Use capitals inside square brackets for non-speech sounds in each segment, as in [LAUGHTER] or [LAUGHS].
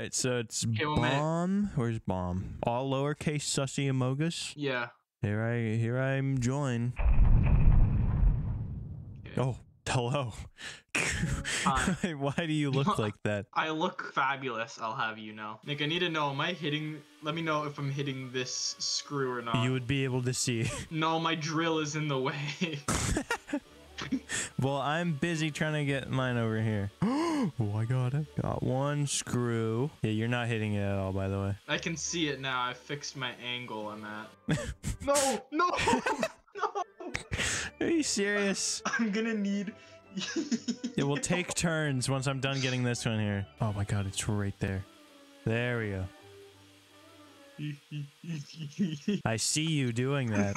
right, so it's Okay, minute. bomb. Where's bomb? All lowercase sussy amogus. Yeah. Here I here I'm join. Okay. Oh, hello. [LAUGHS] Hi. [LAUGHS] Why do you look [LAUGHS] like that? I look fabulous, I'll have you know. Nick, I need to know, am I hitting... Let me know if I'm hitting this screw or not. You would be able to see. No, my drill is in the way. Well, I'm busy trying to get mine over here. [GASPS] [GASPS] oh, I got it. Got one screw. Yeah, you're not hitting it at all, by the way. I can see it now. I fixed my angle on that. [LAUGHS] no, no, no. Are you serious? [LAUGHS] I'm gonna need... [LAUGHS] It will take turns once I'm done getting this one here. Oh my god, it's right there. There we go. I see you doing that.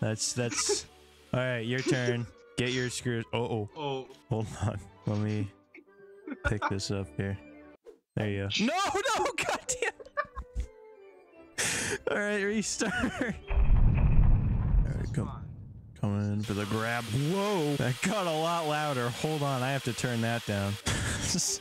That's that's. All right, your turn. Get your screws. Oh, oh, oh, hold on. Let me pick this up here. There you go. No, [LAUGHS] no, goddamn. [LAUGHS] All right, restart. All right, come, coming in for the grab. Whoa, that got a lot louder. Hold on, I have to turn that down. [LAUGHS] this, is,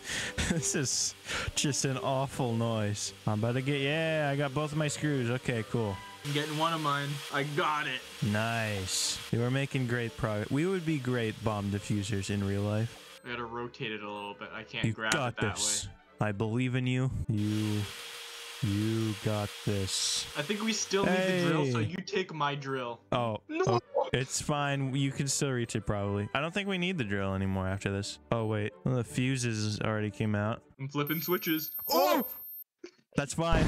this is just an awful noise. I'm about to get. Yeah, I got both of my screws. Okay, cool. I'm getting one of mine. I got it. Nice. You are making great progress. We would be great bomb diffusers in real life. I gotta rotate it a little bit. I can't You grab got it that this. I believe in you. You, you got this. I think we still need the drill, so you take my drill. Oh, No. oh, it's fine. You can still reach it probably. I don't think we need the drill anymore after this. Oh wait, well, the fuses already came out. I'm flipping switches. Oh! That's fine.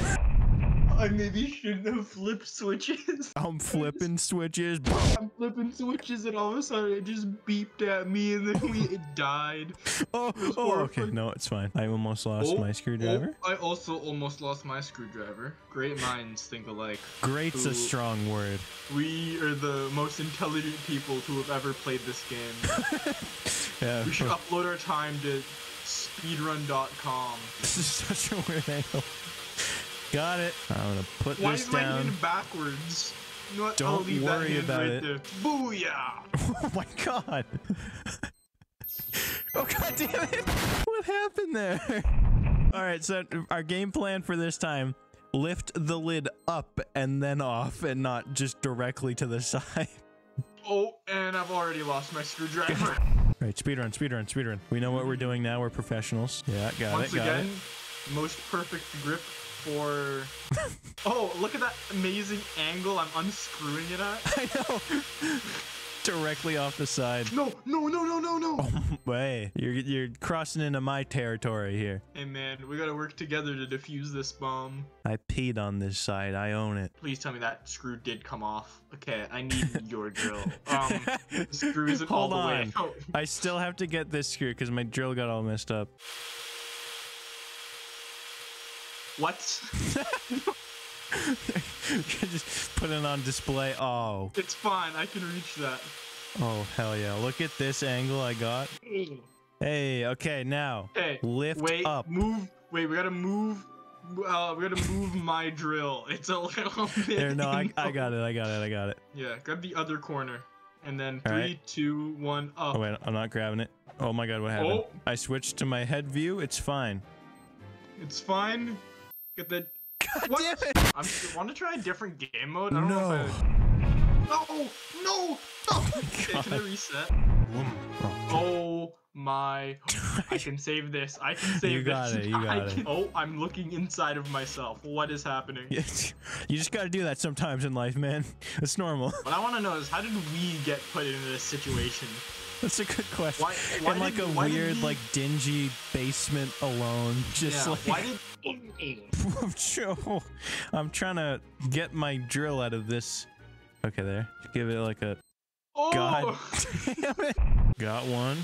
I maybe shouldn't have flipped switches. [LAUGHS] I'm flipping switches. I'm flipping switches, and all of a sudden it just beeped at me, and then we it died. [LAUGHS] Oh, was oh, okay. No, it's fine. I almost lost Oh, my screwdriver. Oh, I also almost lost my screwdriver. Great minds think alike. Great's a strong word. We are the most intelligent people to have ever played this game. [LAUGHS] Yeah. We should upload our time to speedrun.com. This is such a weird angle. Got it. I'm gonna put Why this is my down. hand backwards? You know what? Don't leave that worry hand about right it. There. Booyah! [LAUGHS] oh my god. [LAUGHS] oh god damn it. What happened there? [LAUGHS] All right, so our game plan for this time lift the lid up and then off and not just directly to the side. Oh, and I've already lost my screwdriver. All right, speedrun, speedrun, speedrun. We know what we're doing now. We're professionals. Yeah, got Once it, got again, it. most perfect grip for. [LAUGHS] oh, look at that amazing angle I'm unscrewing it at. [LAUGHS] I know. [LAUGHS] directly off the side. No, no, no, no, no, no. Way, you're you're crossing into my territory here. Hey man, we gotta work together to defuse this bomb. I peed on this side. I own it. Please tell me that screw did come off. Okay, I need your drill. Um, screw isn't all Hold the on. way out. I still have to get this screw because my drill got all messed up. What? [LAUGHS] Just put it on display. Oh, It's fine. I can reach that. oh hell yeah! Look at this angle I got. Hey, okay, now Hey. lift Wait. up. Move. Wait. We gotta move. Uh, we gotta move [LAUGHS] my drill. It's a little [LAUGHS] bit. There, no, I, I got it. I got it. I got it. Yeah. Grab the other corner, and then three, right. two, one, up. Oh wait, I'm not grabbing it. Oh my god, what happened? Oh. I switched to my head view. It's fine. It's fine. The. God What? damn it! I'm want to try a different game mode. I don't No. know if I. No! No! No! [LAUGHS] okay, can I reset? Oh, Oh my! I [LAUGHS] can save this. I can save You got this. it, you [LAUGHS] I got it. can- Oh, I'm looking inside of myself. What is happening? you just gotta do that sometimes in life, man. It's normal. What I want to know is how did we get put into this situation? [LAUGHS] That's a good question. Why? why in like did, a weird, we- like dingy basement alone, [LAUGHS] just yeah, like. why did? [LAUGHS] Joe, I'm trying to get my drill out of this. Okay, there. Give it like a. Oh! God damn it. Got one.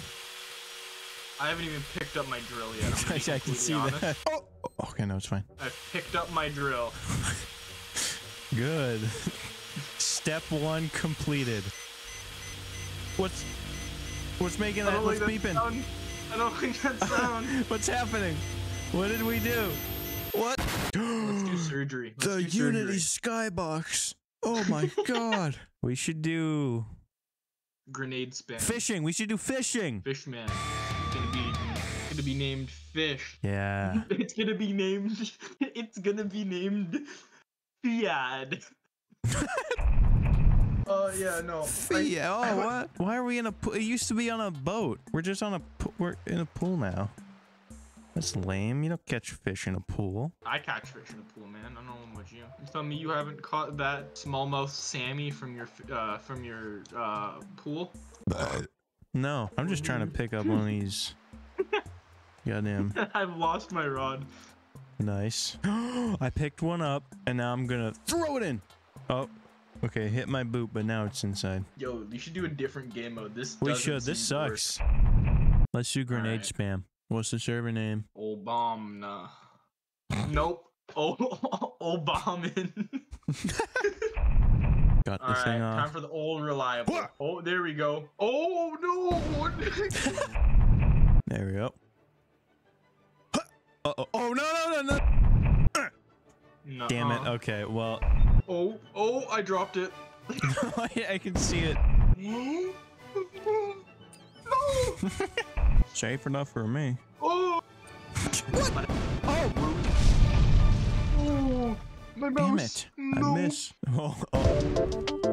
I haven't even picked up my drill yet. I can see honest. that. Oh, okay, no, it's fine. I've picked up my drill. Good. Step one completed. What's what's making that? What's like beeping? sound. I don't like that [LAUGHS] sound. What's happening? What did we do? What? Let's do surgery. [GASPS] Let's the do Unity surgery. skybox. Oh [LAUGHS] my god. we should do Grenade spin. fishing. We should do fishing. Fishman. Gonna be gonna be named fish. Yeah. [LAUGHS] It's gonna be named. It's gonna be named Fiad. Oh yeah, no. I- Yeah. I Oh, [LAUGHS] what? Why are we in a pool? It used to be on a boat. We're just on a. po- We're in a pool now. That's lame. You don't catch fish in a pool. I catch fish in a pool, man. I don't know about you. You tell me you haven't caught that smallmouth Sammy from your f- uh, from your uh, pool? No, I'm just trying to pick up one of these. [LAUGHS] Goddamn. [LAUGHS] I've lost my rod. Nice. [GASPS] I picked one up and now I'm gonna throw it in. Oh, okay. Hit my boot, but now it's inside. Yo, you should do a different game mode. This We should. This seem to work. sucks. Let's do grenade Alright. spam. What's the server name? Obama. nope. [LAUGHS] Oh, Obaman. [LAUGHS] Got All thing right, time off. for the old reliable. What? Oh, there we go. Oh no! [LAUGHS] There we go. Uh oh. Oh no no no no! Nuh-uh. Damn it. Okay. Well, Oh, oh, I dropped it. [LAUGHS] I can see it. no! Safe enough for me. Oh! Oh, [LAUGHS] oh, Oh! My mouse! damn it! No. I miss. Oh, oh.